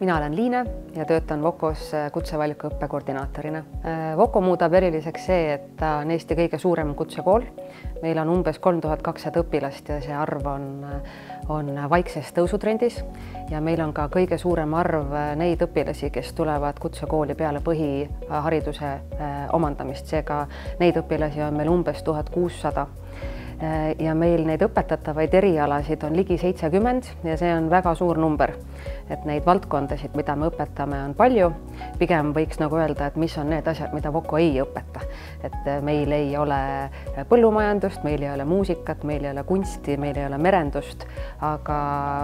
mina olen Liine ja töötan Vokos kutsevalikuõppe koordinaatorina. Voko muudab eriliseks see, et ta on Eesti kõige suurem kutsekool. meil on umbes kolm tuhat kakssada õpilast ja see arv on, on vaikses tõusutrendis ja meil on ka kõige suurem arv neid õpilasi, kes tulevad kutsekooli peale põhihariduse omandamist, seega neid õpilasi on meil umbes tuhat kuussada Äh, ja meil neid õpetatavaid erialasid on ligi seitsekümmend ja see on väga suur number. et neid valdkondasid, mida me õpetame, on palju. pigem võiks nagu öelda, et mis on need asjad, mida Voco ei õpeta. et äh, meil ei ole põllumajandust, meil ei ole muusikat, meil ei ole kunsti, meil ei ole merendust, aga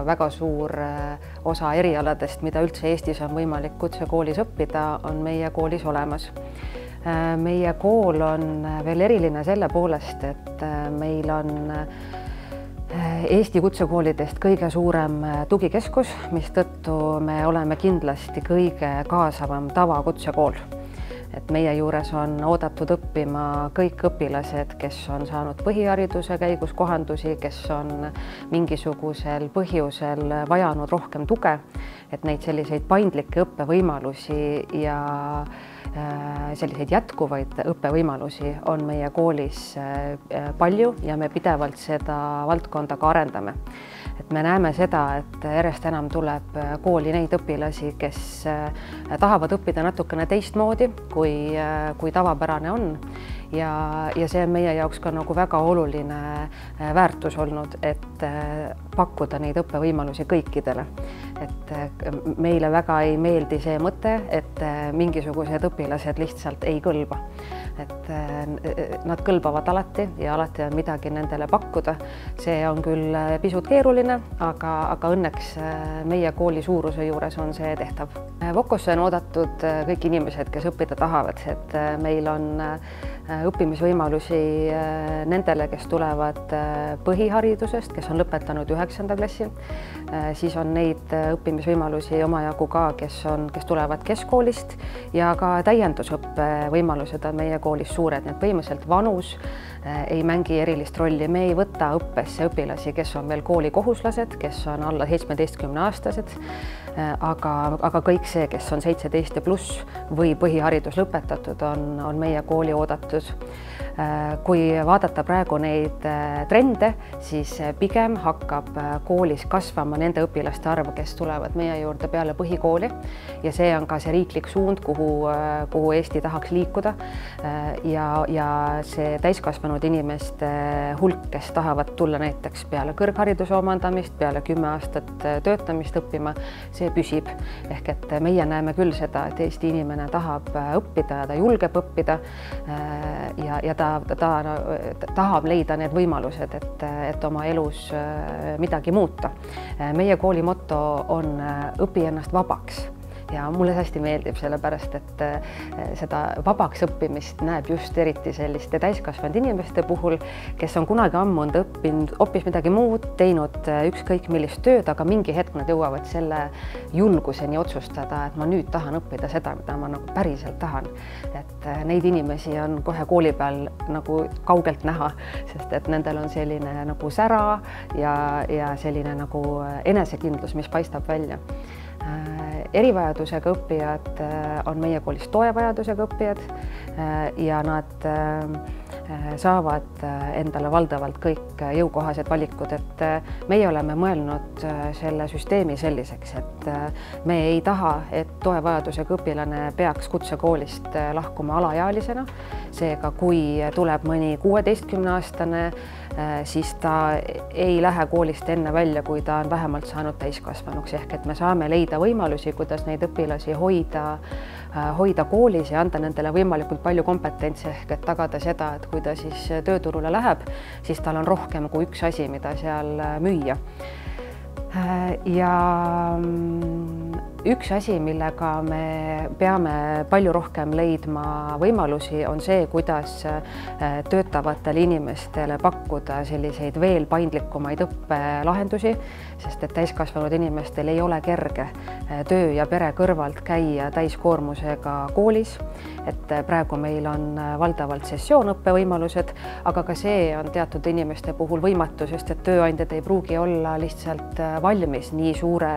väga suur äh, osa erialadest, mida üldse Eestis on võimalik kutsekoolis õppida, on meie koolis olemas Äh, meie kool on äh, veel eriline selle poolest, et äh, meil on Eesti kutsekoolidest kõige suurem tugikeskus, mistõttu me oleme kindlasti kõige kaasavam tavakutsekool. et meie juures on oodatud õppima kõik õpilased, kes on saanud põhihariduse käigus kohandusi, kes on mingisugusel põhjusel vajanud rohkem tuge, et neid selliseid paindlikke õppevõimalusi ja Äh, selliseid jätkuvaid õppevõimalusi on meie koolis äh, palju ja me pidevalt seda valdkonda ka arendame. et me näeme seda, et järjest enam tuleb kooli neid õpilasi, kes äh, tahavad õppida natukene teistmoodi, kui, kui tavapärane on ja, ja see on meie jaoks ka nagu väga oluline väärtus olnud, et pakkuda neid õppevõimalusi kõikidele et äh, meile väga ei meeldi see mõte, et äh, mingisugused õpilased lihtsalt ei kõlba. Et äh, nad kõlbavad alati ja alati on midagi nendele pakkuda. see on küll pisut keeruline, aga, aga õnneks meie kooli suuruse juures on see tehtav. Vokosse on oodatud kõik inimesed, kes õppida tahavad, et meil on õppimisvõimalusi nendele, kes tulevad põhiharidusest, kes on lõpetanud üheksanda klassi, siis on neid õppimisvõimalusi omajagu ka, kes on, kes tulevad keskkoolist ja ka täiendusõppe võimalused on meie koolis suured, et põhimõtteliselt vanus ei mängi erilist rolli, me ei võta õppesse õpilasi, kes on veel koolikohuslased, kes on alla seitsmeteistkümne aastased, äh, aga, aga kõik see, kes on seitseteist ja pluss või põhiharidus lõpetatud, on, on meie kooli oodatud. Äh, kui vaadata praegu neid äh, trende, siis äh, pigem hakkab koolis kasvama nende õpilaste arv, kes tulevad meie juurde peale põhikooli. Ja see on ka see riiklik suund, kuhu, kuhu Eesti tahaks liikuda. ja, ja see täiskasvanud inimeste hulk, kes tahavad tulla näiteks peale kõrghariduse omandamist, peale kümme aastat töötamist õppima, see püsib. ehk et meie näeme küll seda, et Eesti inimene tahab õppida ja ta julgeb õppida ja, ja ta ta, ta tahab leida need võimalused, et, et oma elus äh, midagi muuta. meie kooli moto on äh, õpi ennast vabaks ja mulle see hästi meeldib, sellepärast et eh, seda vabaks õppimist näeb just eriti selliste täiskasvanud inimeste puhul, kes on kunagi ammu olnud õppinud hoopis midagi muud, teinud eh, ükskõik millist tööd, aga mingi hetk nad jõuavad selle julguseni otsustada, et ma nüüd tahan õppida seda, mida ma nagu päriselt tahan. et eh, neid inimesi on kohe kooli peal nagu kaugelt näha, sest et nendel on selline nagu sära ja, ja selline nagu enesekindlus, mis paistab välja erivajadusega õppijad äh, on meie koolis toe vajadusega õppijad äh, ja nad äh, saavad endale valdavalt kõik jõukohased valikud, et meie oleme mõelnud selle süsteemi selliseks, et me ei taha, et toevajadusega õpilane peaks kutsekoolist lahkuma alaealisena. seega, kui tuleb mõni kuueteistkümneaastane siis ta ei lähe koolist enne välja, kui ta on vähemalt saanud täiskasvanuks, ehk et me saame leida võimalusi, kuidas neid õpilasi hoida, hoida koolis ja anda nendele võimalikult palju kompetentsi. Ehk et tagada seda, et kui ta siis tööturule läheb, siis tal on rohkem kui üks asi, mida seal äh, müüa. ja mm, üks asi, millega me peame palju rohkem leidma võimalusi, on see, kuidas äh, töötavatele inimestele pakkuda selliseid veel paindlikumaid õppelahendusi, sest et täiskasvanud inimestel ei ole kerge äh, töö ja pere kõrvalt käia täiskoormusega koolis. et äh, praegu meil on valdavalt sessioonõppe võimalused, aga ka see on teatud inimeste puhul võimatu, sest et tööandjad ei pruugi olla lihtsalt valmis nii suure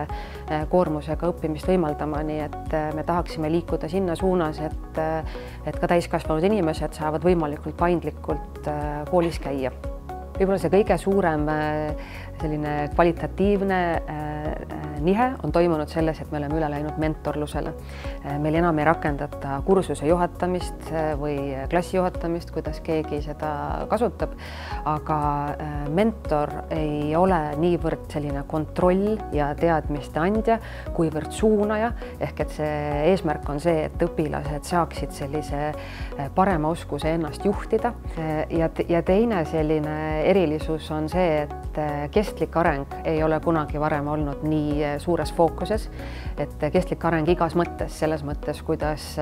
koormusega õppimiseks õppimist võimaldama, nii et me tahaksime liikuda sinna suunas, et, et ka täiskasvanud inimesed saavad võimalikult paindlikult koolis käia. võib-olla see kõige suurem selline kvalitatiivne nihe on toimunud selles, et me oleme üle läinud mentorlusele. Äh, meil enam ei rakendata kursuse juhatamist äh, või klassi juhatamist, kuidas keegi seda kasutab, aga äh, mentor ei ole niivõrd selline kontroll ja teadmiste andja, kuivõrd suunaja, ehk et see eesmärk on see, et õpilased saaksid sellise parema oskuse ennast juhtida. Ja, ja teine selline erilisus on see, et kestlik areng ei ole kunagi varem olnud nii suures fookuses, et kestlik areng igas mõttes, selles mõttes, kuidas,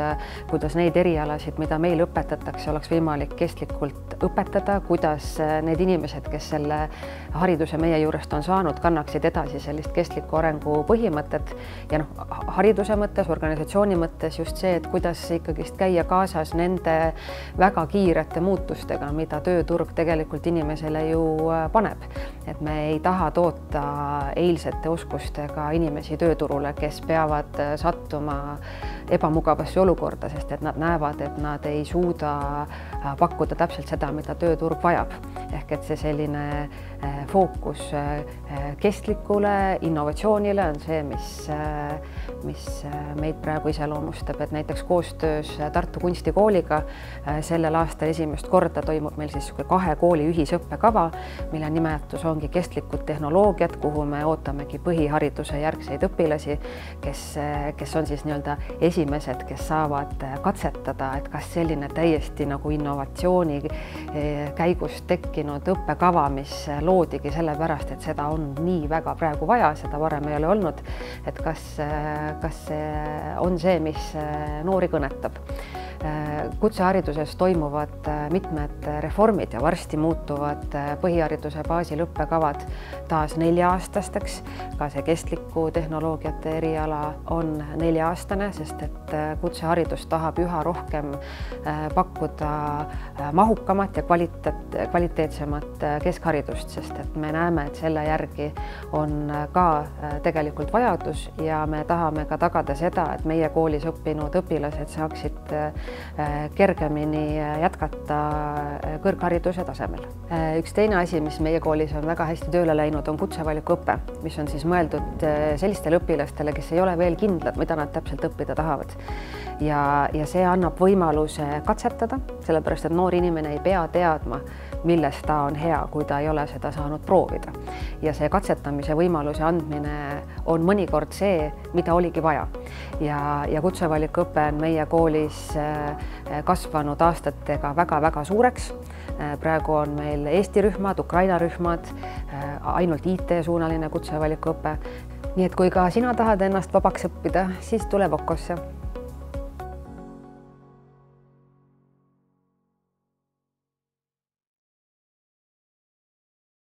kuidas neid erialasid, mida meil õpetatakse, oleks võimalik kestlikult õpetada, kuidas need inimesed, kes selle hariduse meie juurest on saanud, kannaksid edasi sellist kestliku arengu põhimõtet ja noh, hariduse mõttes, organisatsiooni mõttes just see, et kuidas ikkagist käia kaasas nende väga kiirete muutustega, mida tööturg tegelikult inimesele ju paneb. et me ei taha toota eilsete oskustega ka inimesi tööturule, kes peavad äh, sattuma ebamugavasse olukorda, sest et nad näevad, et nad ei suuda äh, pakkuda täpselt seda, mida tööturg vajab. ehk et see selline äh, fookus kestlikule innovatsioonile on see, mis, mis meid praegu iseloomustab, et näiteks koostöös Tartu Kunstikooliga sellel aastal esimest korda toimub meil siis kahe kooli ühisõppekava, mille nimetus ongi kestlikud tehnoloogiad, kuhu me ootamegi põhihariduse hariduse järgseid õpilasi, kes, kes on siis nii-öelda esimesed, kes saavad katsetada, et kas selline täiesti nagu innovatsiooni eh, käigus tekkinud õppekava, mis loodigi sellepärast, et seda on nii väga praegu vaja, seda varem ei ole olnud, et kas, kas see on see, mis noori kõnetab kutsehariduses toimuvad äh, mitmed reformid ja varsti muutuvad äh, põhihariduse baasil õppekavad taas nelja-aastasteks. ka see kestliku tehnoloogiate eriala on nelja-aastane, sest et äh, kutseharidus tahab üha rohkem pakkuda mahukamat ja kvaliteet, kvaliteetsemat keskharidust, sest et me näeme, et selle järgi on ka tegelikult vajadus ja me tahame ka tagada seda, et meie koolis õppinud õpilased saaksid kergemini jätkata kõrghariduse tasemel. üks teine asi, mis meie koolis on väga hästi tööle läinud, on kutsevalikuõpe, mis on siis mõeldud sellistele õpilastele, kes ei ole veel kindlad, mida nad täpselt õppida tahavad. ja, ja see annab võimaluse katsetada, sellepärast et noor inimene ei pea teadma, milles ta on hea, kui ta ei ole seda saanud proovida. ja see katsetamise võimaluse andmine on mõnikord see, mida oligi vaja. ja, ja kutsevalikuõpe on meie koolis äh, kasvanud aastatega väga-väga suureks. Äh, praegu on meil Eesti rühmad, Ukraina rühmad, äh, ainult IT-suunaline kutsevalikuõpe. nii et kui ka sina tahad ennast vabaks õppida, siis tule Vokosse